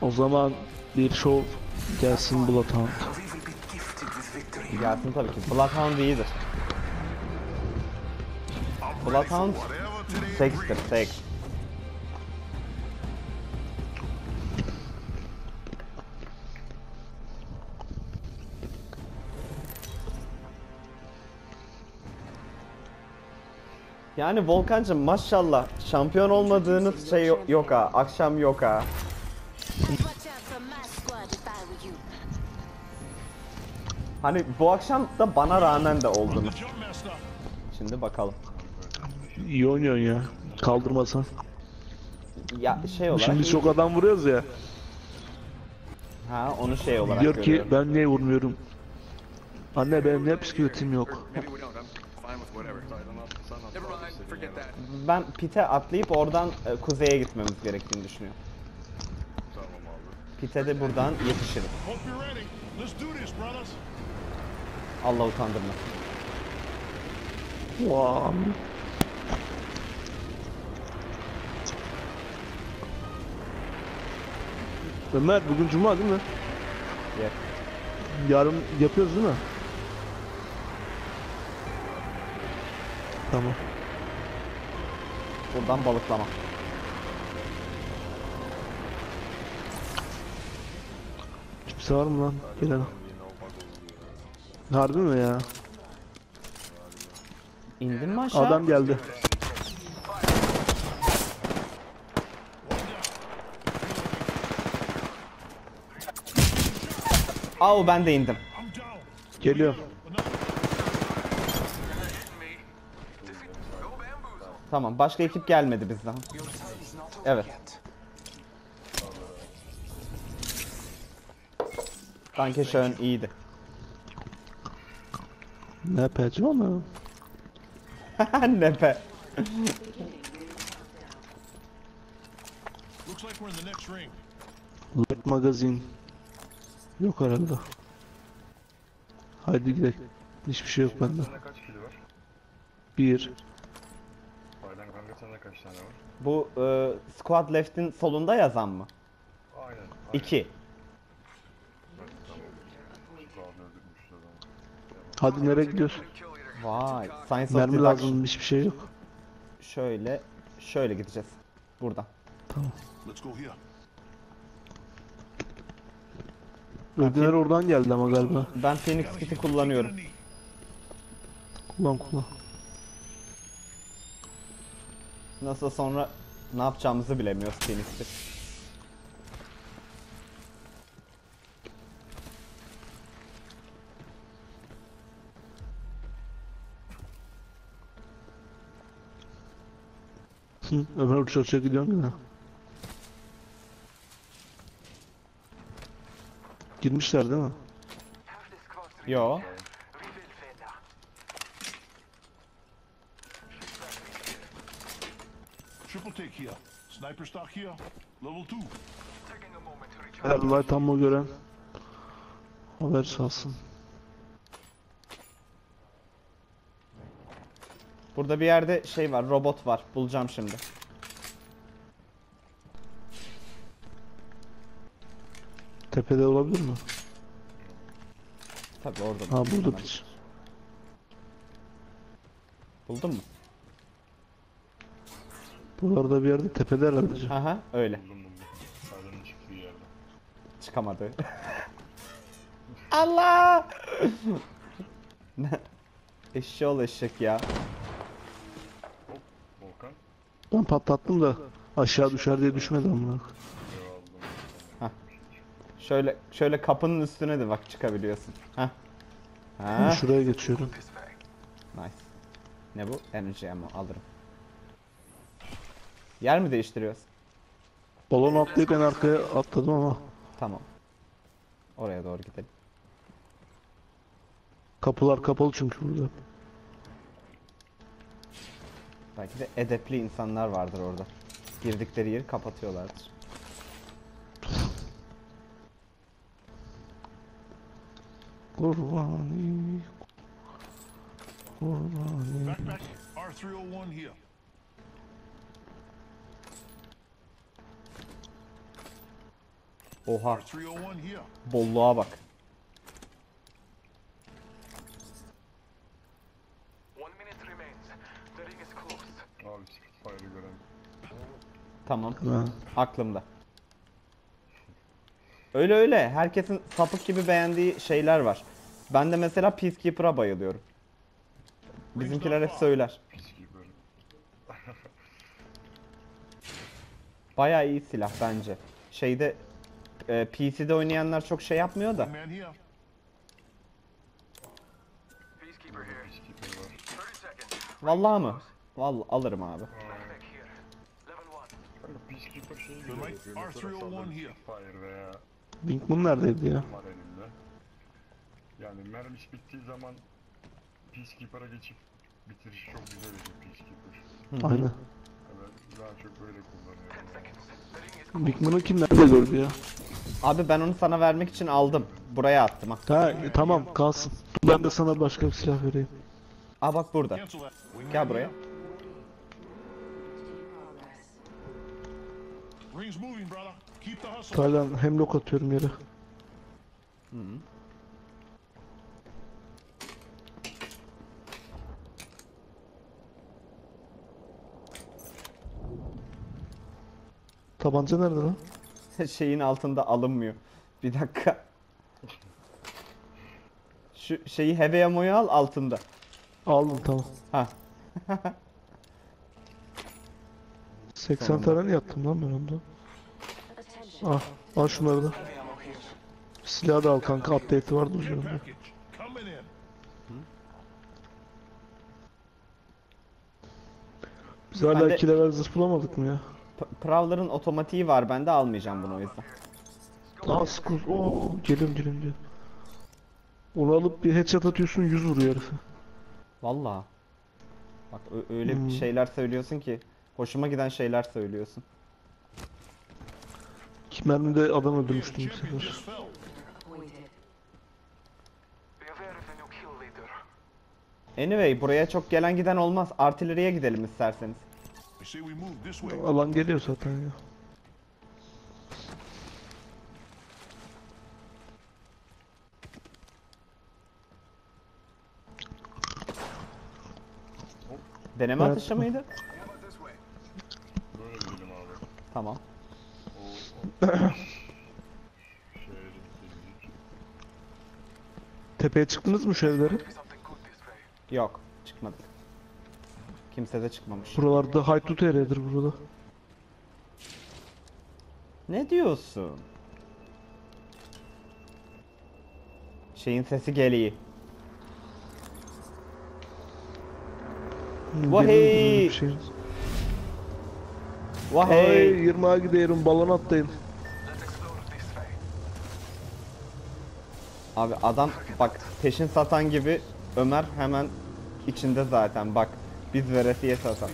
O zaman bir şov gelsin Bloodhound. Gelsin tabii ki. Bloodhound iyidir. Bloodhound sekstir, seks. Yani Volkan'cım maşallah şampiyon olmadığınız şey yok, yok ha. Akşam yok ha. Hani bu akşam da bana rağmen de oldunuz. Şimdi bakalım. İyi oynuyorsun ya. Kaldırmasan. Ya şey olarak Şimdi çok adam vuruyoruz ya. ha onu şey olarak Diyor ki görüyorum. ben niye vurmuyorum? Anne benim ne psikolotim yok. Ben pite atlayıp oradan e, kuzeye gitmemiz gerektiğini düşünüyorum. Pite de buradan brothers. Allah utandırmasın. Wow. Ömer bugün cuma değil mi? Yer. Yarın yapıyoruz değil mi? Tamam. Buradan balıklama. Kimse var mı lan? Gelen. Harbi mi ya? İndin mi aşağı? Adam geldi. Au ben de indim. Geliyor. Tamam başka ekip gelmedi bizden. Evet. Danke schön iyiydi. Ne peci onu? ne be. Looks like we're in the next ring. Light magazin. Yok herhalde. Haydi gidelim. Hiçbir şey yok bende. Bir. Kaç tane var? Bu e, squad left'in solunda yazan mı? Aynen. aynen. 2. Evet, tamam. Daha ne öldürmüşler ama. Hadi nereye gidiyorsun? Vay. Science of Mermi Deduction. lazım hiçbir şey yok. Şöyle şöyle gideceğiz. Buradan. Let's go here. Ödüler oradan geldi ama galiba. Ben Phoenix kit'i kullanıyorum. Kullan kullan. Nasıl sonra ne yapacağımızı bilemiyoruz. Hı, Ömer uçak gidiyorsun yine. Girmişler değil mi? Yo. Triple take here. Sniper stock here. Level two. Eğer light ammo gören haber salsın. Burada bir yerde şey var, robot var. Bulacağım şimdi. Tepede olabilir mi? Tabii orada. Ha burada Hemen. piç. Buldun mu? Buralarda bir yerde tepede herhalde. Aha öyle. Buldum buldum. Sağdan çıktığı yerde. Çıkamadı. Allah! Ne? Eşşoğlu eşek ya. Volkan. Ben patlattım da aşağı düşer diye düşmedi amına. Şöyle şöyle kapının üstüne de bak çıkabiliyorsun. Heh. Ha. Şuraya geçiyorum. Nice. Ne bu? Energy ammo alırım. Yer mi değiştiriyoruz? Balon atlayıp en arkaya atladım ama Tamam. Oraya doğru gidelim. kapılar kapalı çünkü burada. Belki de edepli insanlar vardır orada. Girdikleri yeri kapatıyorlardır. Kurbani. Backpack. R301 here. Oha R301 here. bolluğa bak. Abi gören. Tamam. Ha. Aklımda. Öyle öyle. Herkesin sapık gibi beğendiği şeyler var. Ben de mesela Peacekeeper'a bayılıyorum. Bizimkiler hep söyler. Bayağı iyi silah bence. Şeyde e, PC'de oynayanlar çok şey yapmıyor da. One man here. Peacekeeper here. Peacekeeper var. 30 seconds. Vallahi mı? Vallahi alırım abi. Back here. Level 1. Kanka Peacekeeper şeyi The göre light yapıyor. Mesela R301 sallıyorum here. Spitfire veya Binkman neredeydi ya? Yani mermisi bittiği zaman Peacekeeper'a geçip bitiriş çok güzel oluyor Peacekeeper. Aynen. Daha çok böyle kullanıyorum. Binkman'ı kim nerede gördü ya? Abi ben onu sana vermek için aldım. Buraya attım ha. Ha e, tamam kalsın. Ben de sana başka bir silah vereyim. Aa bak burada. Gel buraya. Ring's moving, brother. Keep the hustle. Taylan hemlock atıyorum yere. Tabanca nerede lan? Şeyin altında alınmıyor. Bir dakika. Şu şeyi heavy ammo'yu al altında. Aldım tamam. Ha. 80 tane yattım lan ben onda. Ah, al şunları da. Silahı da al kanka update'i vardı in. Biz hala Ben de- 2 level zırh bulamadık mı ya? Prowler'ın otomatiği var bende almayacağım bunu o yüzden. Aa skuz. Oo, geliyorum geliyorum geliyorum. Onu alıp bir headshot atıyorsun 100 vuruyor herife. Vallahi. Bak öyle Hmm. şeyler söylüyorsun ki hoşuma giden şeyler söylüyorsun. İki mermide adam öldürmüştüm champion sefer. Anyway buraya çok gelen giden olmaz. Artilleriye gidelim isterseniz. Alan geliyor zaten ya. Deneme Evet. atışı mıydı? Böyle gidelim abi. Tamam. O, o gittik. Tepeye çıktınız mı şu evlere? Yok çıkmadık. Kimse de çıkmamış. Buralarda haydut eredir burada. Ne diyorsun? Şeyin sesi geliyor. Vahey! şey. Vahey. 20'a gidiyorum balon atlayın. Abi adam bak peşin satan gibi Ömer hemen içinde zaten bak. Biz veresiye satan.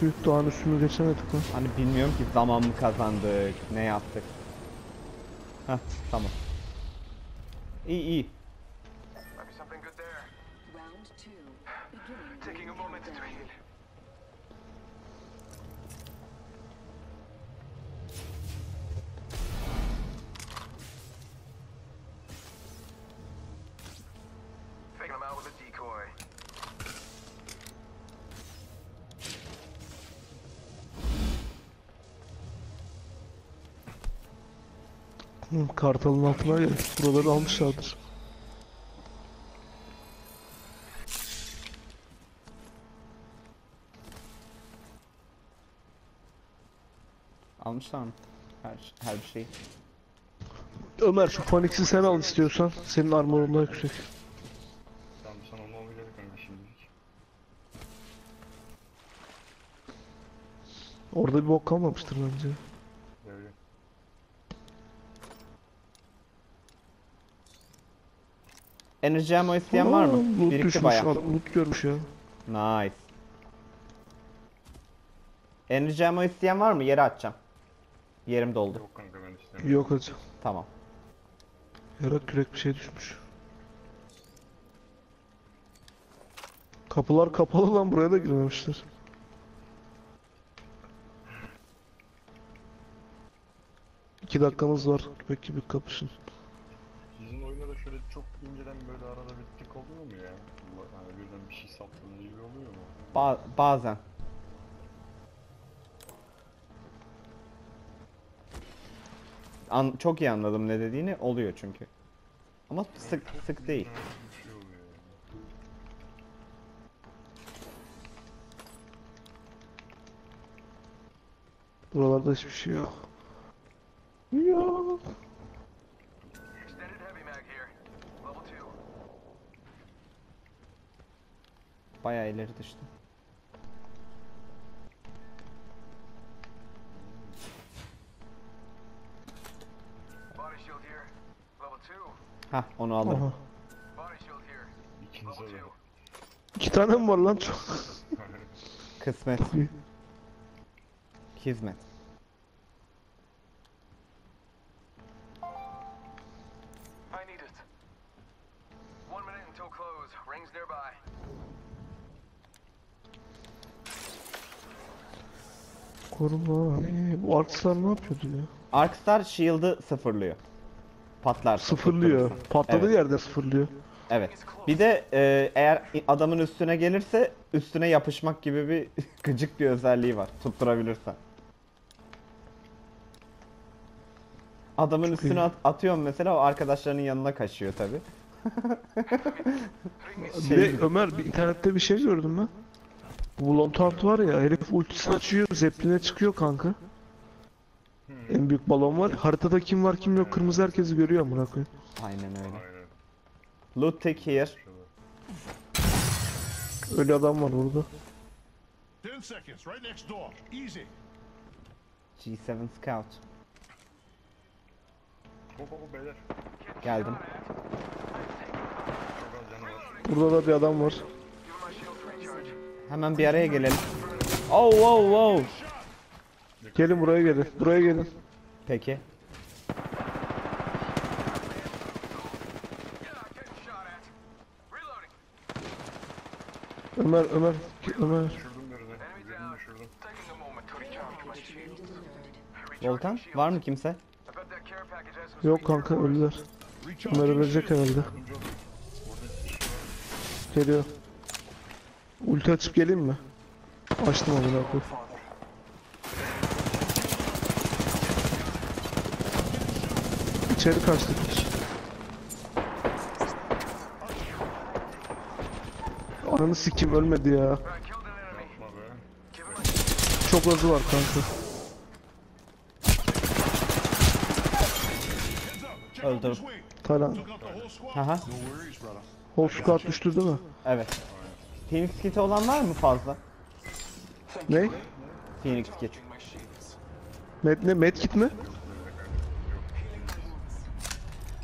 Tüh Doğan üstünü geçemedik lan. Hani bilmiyorum ki zaman mı kazandık, ne yaptık. Heh tamam. İyi iyi. Taking a moment to heal. Kartalın altına gel. Buraları almışlardır. Almışlar mı? Her, her bir şey. Ömer şu Phoenix'i sen al istiyorsan. Senin armorun daha yüksek. Tamam sen onu gerek kanka şimdilik. Orada bir bok kalmamıştır bence. Enerji ammo isteyen var mı? Loot Birikti düşmüş. bayağı. Adam loot görmüş ya. Nice. Enerji ammo isteyen var mı? Yere atacağım. Yerim doldu. Yok kanka ben istemiyorum. Yok hacı. Tamam. Yarak kürek bir şey düşmüş. Kapılar kapalı lan buraya da girmemişler. İki dakikamız var. Belki bir kapışın. Da şöyle çok inceden böyle arada bir tık oluyor mu ya? Hani birden bir şey saptığında gibi oluyor mu? Ba- bazen. An çok iyi anladım ne dediğini. Oluyor çünkü. Ama sık sık değil. Şey yani. Buralarda hiçbir şey yok. Yok. Extended heavy mag here. Level 2. Bayağı ileri düştü. Body shield here. Level 2. Hah onu alırım. Aha. Body shield here. İkinize Level de. 2. İki tane mi var lan çok? Kısmet. Hizmet. Koruma. Ee, bu Arkstar ne yapıyordu ya? Arkstar shield'ı sıfırlıyor. Patlarsa. Sıfırlıyor. Patladığı Evet. yerde sıfırlıyor. Evet. Bir de e, eğer adamın üstüne gelirse üstüne yapışmak gibi bir gıcık bir özelliği var. Tutturabilirsen. Adamın Çok üstüne iyi. at- atıyorum mesela o arkadaşlarının yanına kaçıyor tabi. De Ömer bir internette bir şey gördüm ben. Bu Lontart var ya herif ultisini açıyor Zeppelin'e çıkıyor kanka. En büyük balon var. Haritada kim var kim yok kırmızı herkesi görüyor amına koyayım. Aynen öyle. Aynen. Loot tick here. Öyle adam var burada. 10 seconds, right next door. Easy. G7 Scout. Hop hop beyler. Geldim. Burada da bir adam var. Hemen bir araya gelelim. Oh wow wow. Gelin buraya gelin. Buraya gelin. Peki. Ömer Ömer Ömer. Volkan var mı kimse? Yok kanka öldüler. Ömer ölecek herhalde. Geliyor. Ulti açıp geleyim mi? Açtım amına koyayım. İçeri kaçtık. Ananı sikim ölmedi ya. Çok azı var kanka. Öldüm. squad. Haha. Whole squad düştü değil mi? Evet. Phoenix kiti olan var mı fazla? Ne? Phoenix kit. Med ne? Medkit mi?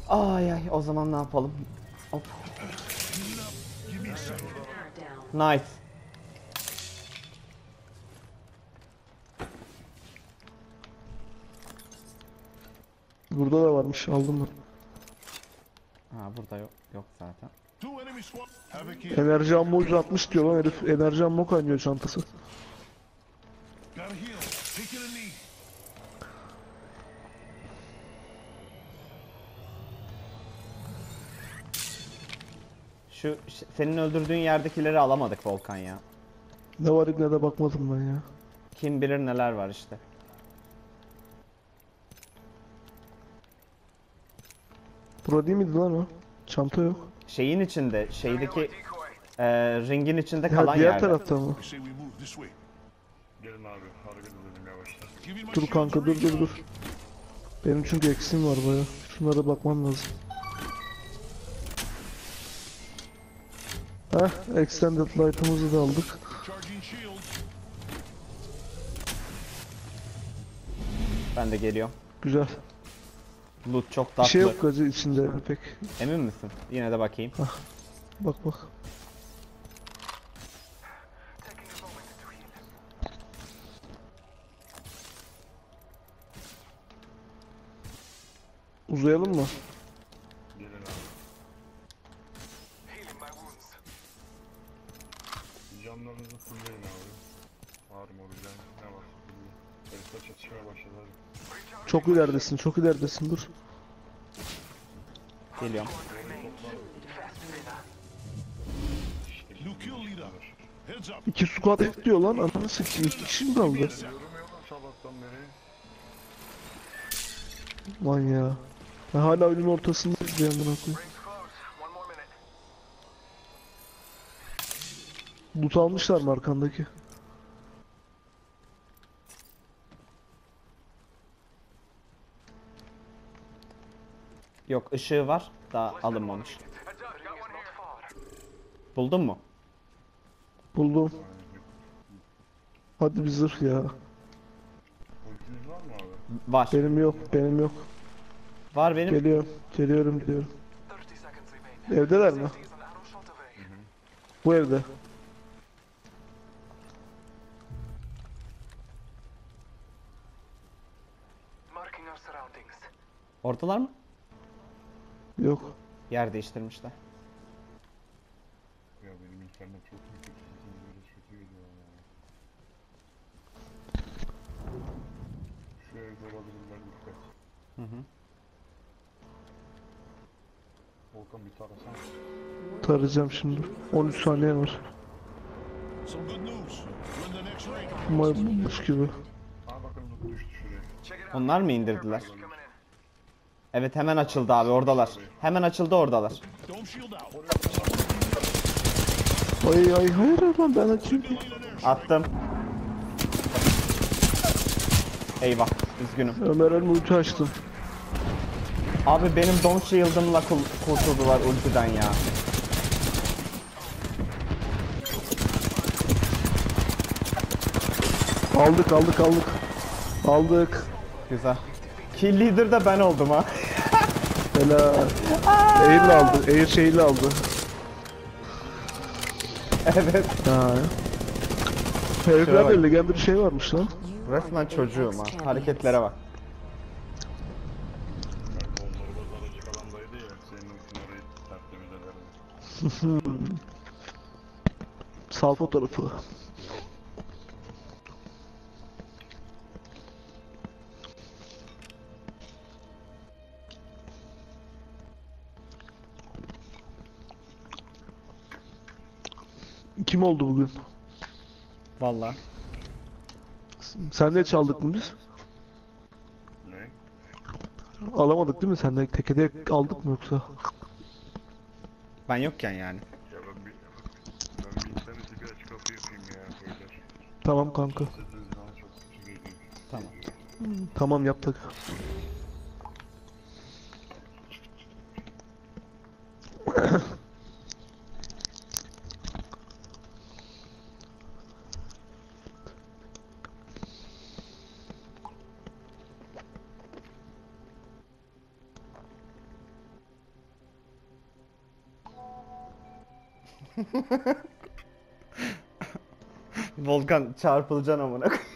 Ay ay o zaman ne yapalım? Hop. Nice. Burada da varmış aldım ben. Ha burada yok yok zaten. Enerji ammo 160 diyor lan herif. Enerji ammo kaynıyor çantası. Şu senin öldürdüğün yerdekileri alamadık Volkan ya. Ne var ne de bakmadım ben ya. Kim bilir neler var işte. Bura değil miydi lan o? Çanta yok. Şeyin içinde, şeydeki e, ringin içinde Ya kalan diğer yerde. tarafta mı? Dur kanka dur dur dur. Benim çünkü eksiğim var baya. Şunlara bakmam lazım. Heh, extended light'ımızı da aldık. Ben de geliyorum. Güzel. Loot çok Bir tatlı. şey yok gazı içinde pek. Emin misin? Yine de bakayım. Bak bak. Heal. Uzayalım mı? Çok ileridesin, çok ileridesin dur. Geliyorum. İki squad ekliyor lan ananı sikeyim. İki kişi mi kaldı? Lan ya. Ben hala close. One more minute. Loot almışlar mı arkandaki? Yok ışığı var. Daha alınmamış. Buldun mu? Buldum. Hadi bir zırh ya. Ultiniz var mı abi? Var. Benim yok, benim yok. Var benim. Geliyorum, geliyorum diyorum. 30 seconds remain. Evdeler mi? Bu evde. Ortalar mı? Yok. Yer değiştirmişler. Ya benim internet çok mu kötü? Sizin böyle kötü geliyor ya. Şu evde olabilirler dikkat. Hı hı. Volkan bir tarasana. Tarayacağım şimdi. 13 saniye var. Maymunmuş gibi. Aa bakın düştü şuraya. Onlar mı indirdiler? Evet hemen açıldı abi oradalar. Hemen açıldı oradalar. Ay ay hayır lan ben açayım. Attım. Eyvah. Üzgünüm. Ömer'in ulti açtım. Abi benim Dome Shield'ımla kurtuldular ultiden ya. Aldık aldık aldık. Aldık. Güzel. Kill leader de ben oldum ha. Helal. Air'le aldı. Air şeyle aldı. evet. Ha. Heriflerde bak. legendary şey varmış lan. Resmen çocuğum ha. Hareketlere bak. Belki onları Kim oldu bugün? Vallahi. Sen de çaldık mı biz? Ne? Alamadık değil mi? Sen de teke tek aldık mı yoksa? Ben yokken yani. Ya ben bir... Ben bir interneti bir aç kapı yapayım ya beyler. Tamam kanka. Tamam. Tamam yaptık. Volkan çarpılacaksın amına koyayım.